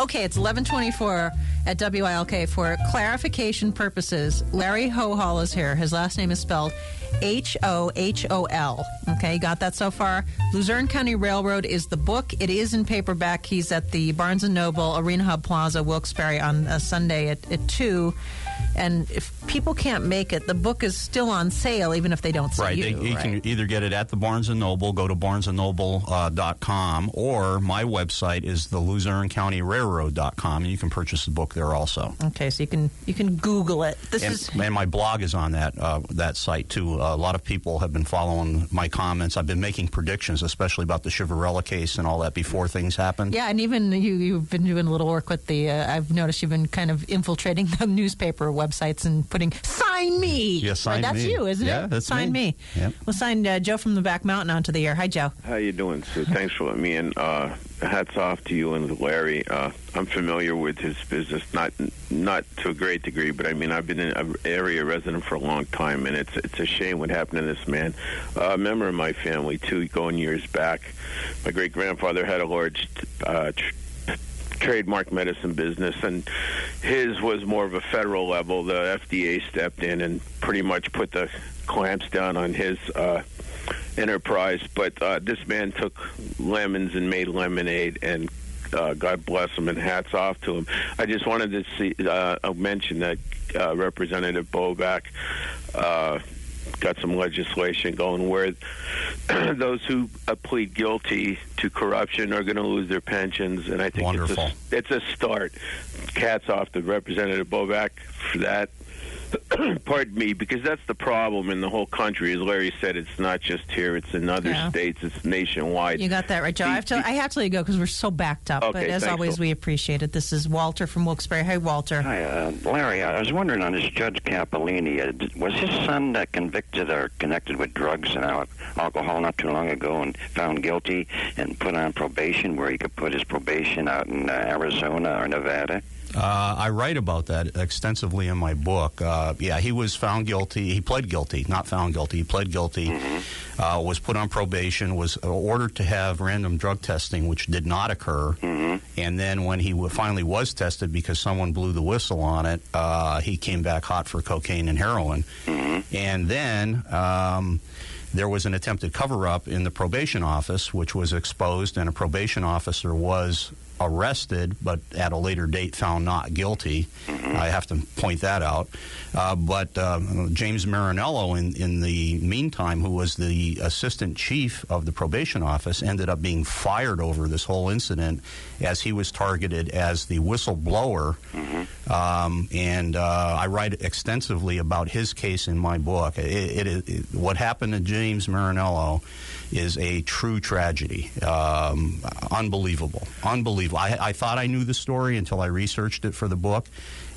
Okay, it's 1124 at WILK. For clarification purposes, Larry Hohol is here. His last name is spelled H O H O L. Okay, got that so far? Luzerne County Railroad is the book. It is in paperback. He's at the Barnes & Noble Arena Hub Plaza, Wilkes-Barre on a Sunday at, at 2. And if people can't make it, the book is still on sale, even if they don't see right. you. They, you right? can either get it at the Barnes and Noble, go to barnesandnoble.com, uh, or my website is the Luzerne County Railroad.com, and you can purchase the book there also. Okay, so you can you can Google it. This And, is and my blog is on that uh, that site too. Uh, a lot of people have been following my comments. I've been making predictions, especially about the Ciavarella case and all that before things happened. Yeah, and even you, you've been doing a little work with the. Uh, I've noticed you've been kind of infiltrating the newspaper websites and putting "sign me." Yeah, sign Right, that's me. you, isn't Yeah, it? that's sign me. me. Yep. We'll sign uh, Joe from the back mountain onto the air. Hi, Joe. How you doing, Sue? Thanks for letting me in. Uh, hats off to you and Larry. Uh, I'm familiar with his business, not not to a great degree, but I mean I've been an area resident for a long time, and it's it's a shame what happened to this man. Uh, a member of my family too, going years back. My great grandfather had a large. Uh, tr- trademark medicine business and his was more of a federal level the FDA stepped in and pretty much put the clamps down on his uh enterprise. But uh, this man took lemons and made lemonade, and uh, God bless him and hats off to him. I just wanted to see uh, mention that uh, Representative Boback. Uh, Got some legislation going where those who uh, plead guilty to corruption are going to lose their pensions, and I think Wonderful. It's, a, it's a start. Cats off to Representative Boback for that. pardon me, because that's the problem in the whole country. As Larry said, it's not just here; it's in other Yeah. states. It's nationwide. You got that right, Joe. I have to, I have to let you go because we're so backed up. but as thanks, always, Phil. we appreciate it. This is Walter from Wilkes-Barre. Hey, Walter. Hi, uh, Larry. I was wondering on this Judge Capolini, uh, was his son uh, convicted or connected with drugs and al- alcohol not too long ago and found guilty and put on probation where he could put his probation out in uh, Arizona or Nevada? Uh, I write about that extensively in my book. Uh, yeah, he was found guilty. He pled guilty, not found guilty. He pled guilty, uh, was put on probation, was ordered to have random drug testing, which did not occur. And then when he finally was tested because someone blew the whistle on it, uh, he came back hot for cocaine and heroin. And then. Um, there was an attempted cover up in the probation office, which was exposed, and a probation officer was arrested, but at a later date found not guilty. I have to point that out. Uh, but uh, James Marinello, in, in the meantime, who was the assistant chief of the probation office, ended up being fired over this whole incident as he was targeted as the whistleblower. Um, and uh, I write extensively about his case in my book. It, it, it, what happened to James Marinello is a true tragedy. Um, unbelievable, unbelievable. I, I thought I knew the story until I researched it for the book.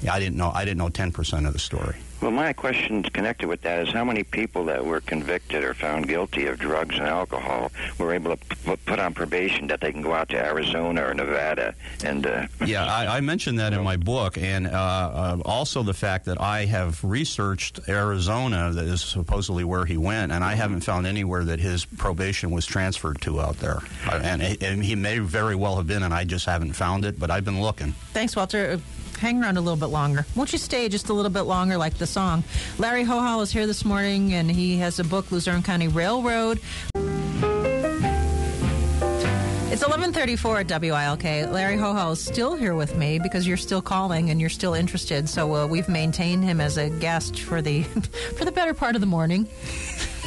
I didn't know. I didn't know ten percent of the story. Well, my question connected with that is how many people that were convicted or found guilty of drugs and alcohol were able to p- put on probation that they can go out to Arizona or Nevada and uh, Yeah, I, I mentioned that in my book, and uh, uh, also the fact that I have researched Arizona, that is supposedly where he went, and I haven't found anywhere that his probation was transferred to out there. Uh, and, and he may very well have been, and I just haven't found it, but I've been looking. Thanks, Walter. Hang around a little bit longer. Won't you stay just a little bit longer, like the song? Larry Hohol is here this morning, and he has a book, Luzerne County Railroad. It's 11:34 at WILK. Larry Hohol is still here with me because you're still calling and you're still interested. So uh, we've maintained him as a guest for the for the better part of the morning.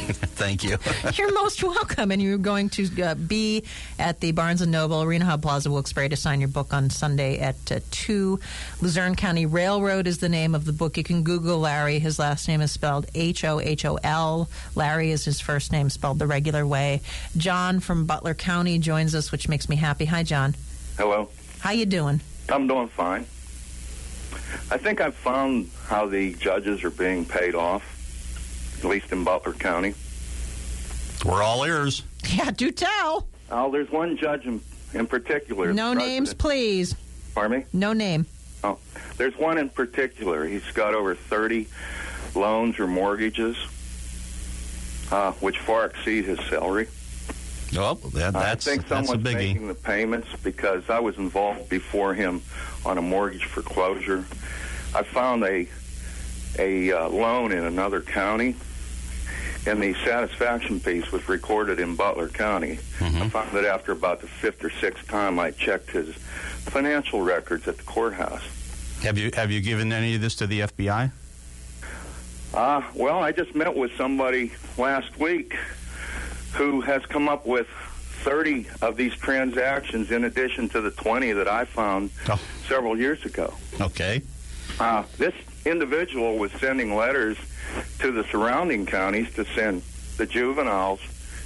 Thank you. You're most welcome, and you're going to uh, be at the Barnes and Noble Arena Hub Plaza, Wilkes-Barre, to sign your book on Sunday at uh, two. Luzerne County Railroad is the name of the book. You can Google Larry. His last name is spelled H O H O L. Larry is his first name, spelled the regular way. John from Butler County joins us, which makes me happy. Hi, John. Hello. How you doing? I'm doing fine. I think I've found how the judges are being paid off, at least in Butler County. We're all ears. Yeah, do tell. Oh, there's one judge in, in particular. No names, please. Pardon me? No name. Oh, there's one in particular. He's got over 30 loans or mortgages, uh, which far exceed his salary. Oh, that, that's I think that's a someone's biggie. making the payments because I was involved before him on a mortgage foreclosure. I found a a uh, loan in another county, and the satisfaction piece was recorded in Butler County. Mm-hmm. I found that after about the fifth or sixth time I checked his financial records at the courthouse. Have you have you given any of this to the FBI? Uh, well, I just met with somebody last week who has come up with 30 of these transactions in addition to the 20 that I found Oh. several years ago. Okay. Uh, this individual was sending letters to the surrounding counties to send the juveniles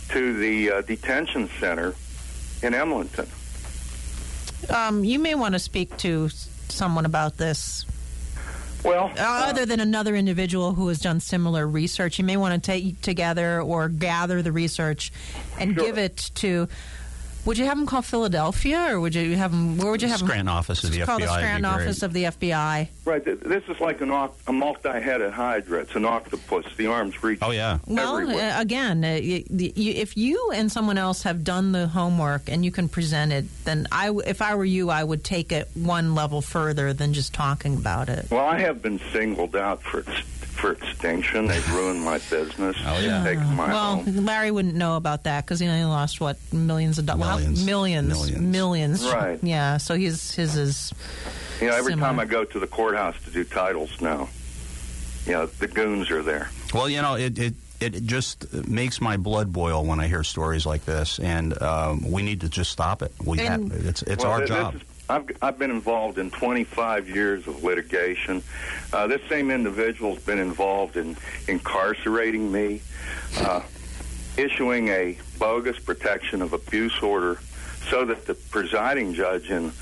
to the uh, detention center in Emlenton. Um, you may want to speak to someone about this. Well, Uh, other than another individual who has done similar research, you may want to take together or gather the research and Sure. give it to. Would you have them call Philadelphia, or would you have them? Where would you have Scranton them? office of the call FBI. the would be Scranton great. office of the FBI. right, this is like an oc- a multi-headed hydra. It's an octopus. The arms reach Oh yeah. Well, everywhere. uh, again, uh, y y you, if you and someone else have done the homework and you can present it, then I, w- if I were you, I would take it one level further than just talking about it. Well, I have been singled out for ex- for extinction. They've ruined my business. Oh, yeah. They've taken my well, home. Larry wouldn't know about that because you know he lost what millions of dollars, Millions. millions, Millions. millions. Right. Yeah. So his his is You know, every similar. time I go to the courthouse to do titles now, you know, the goons are there. Well, you know, it, it it just makes my blood boil when I hear stories like this, and um, we need to just stop it. We And- have, it's it's Well, our th- job. This is, I've, I've been involved in 25 years of litigation. Uh, this same individual's been involved in incarcerating me, uh, issuing a bogus protection of abuse order so that the presiding judge in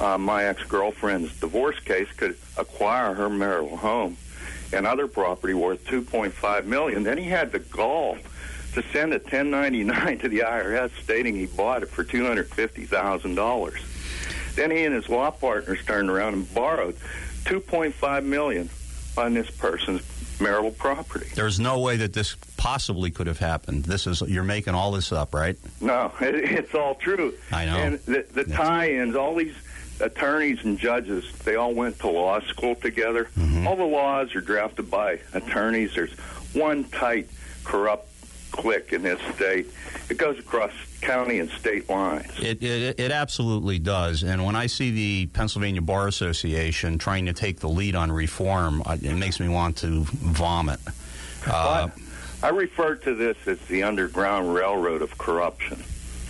uh, my ex-girlfriend's divorce case could acquire her marital home and other property worth 2.5 million. Then he had the gall to send a 1099 to the IRS stating he bought it for $250,000. Then he and his law partners turned around and borrowed 2.5 million on this person's marital property. There's no way that this possibly could have happened. This is you're making all this up, right? No, it, it's all true. I know. And the, the tie-ins, all these attorneys and judges, they all went to law school together. Mm-hmm. All the laws are drafted by attorneys. There's one tight, corrupt clique in this state. It goes across county and state lines. It, it it absolutely does. And when I see the Pennsylvania Bar Association trying to take the lead on reform, it makes me want to vomit. Uh, I refer to this as the Underground Railroad of corruption.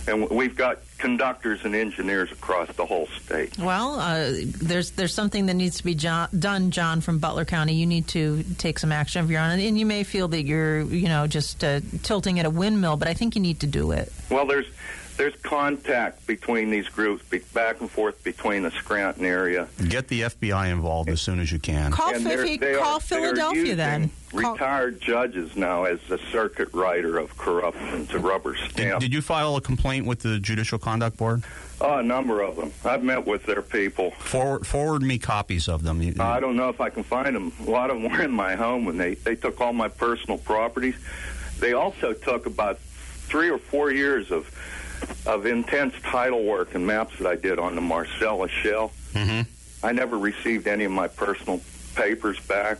And we've got conductors and engineers across the whole state. well, uh, there's there's something that needs to be jo- done, John, from Butler County. You need to take some action of your own, and you may feel that you're you know just uh, tilting at a windmill, but I think you need to do it. Well, there's there's contact between these groups, be, back and forth between the Scranton area. get the FBI involved as soon as you can. Call and they're- Fifi, they call are Philadelphia using then. Call- Retired judges now as the circuit rider of corruption to rubber stamp. did you file a complaint with the Judicial Conduct Board? oh, a number of them. I've met with their people. Forward, forward me copies of them. You- I don't know if I can find them. A lot of them were in my home, and they they took all my personal properties. They also took about three or four years of of intense title work and maps that I did on the Marcellus Shale. Mhm. I never received any of my personal papers back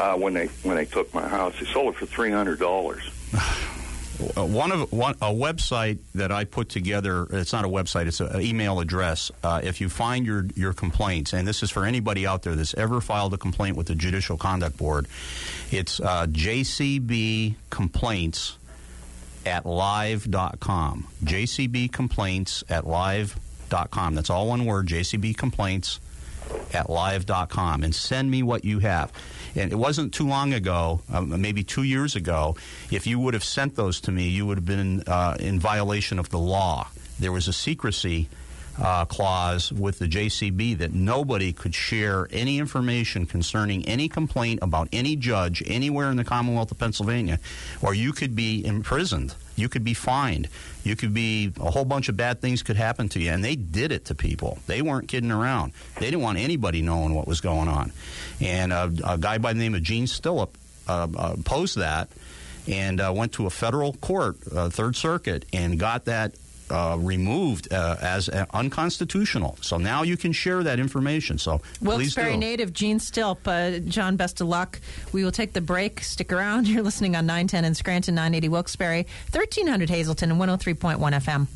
uh, when they when they took my house. They sold it for three hundred dollars. Uh, one of one a website that I put together. It's not a website; it's an email address. Uh, if you find your your complaints, and this is for anybody out there that's ever filed a complaint with the Judicial Conduct Board, it's uh, JCB complaints at live.com. JCB complaints at live.com. That's all one word. JCB complaints at live.com and send me what you have. And it wasn't too long ago, um, maybe two years ago, if you would have sent those to me, you would have been uh, in violation of the law. There was a secrecy uh, clause with the JCB that nobody could share any information concerning any complaint about any judge anywhere in the Commonwealth of Pennsylvania, or you could be imprisoned. You could be fined. You could be a whole bunch of bad things could happen to you, and they did it to people. They weren't kidding around. They didn't want anybody knowing what was going on. And uh, a guy by the name of Gene Stilp uh, uh, posed that, and uh, went to a federal court, uh, Third Circuit, and got that uh, removed uh, as uh, unconstitutional. So now you can share that information. So Wilkes-Barre native Gene Stilp. Uh, John, best of luck. We will take the break. Stick around. You're listening on 910 in Scranton, 980 Wilkes-Barre, 1300 Hazleton, and 103.1 FM.